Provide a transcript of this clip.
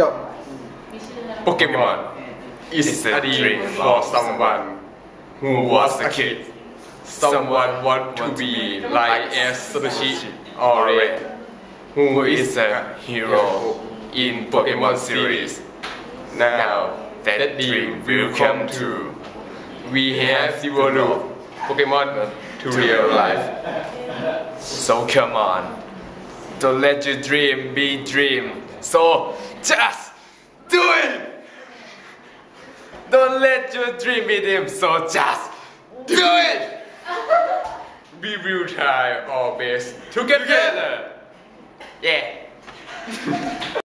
จบ Pokemon is a dream for someone who was a kid. Someone want to be like Ash Satoshi or Red, who is a hero in Pokemon series. Now that dream will come true. We have developed Pokemon to real life. So come on, don't let your dream be dream. So just do it. Don't let your dream be dream. So just do it. We will try our best together. Yeah.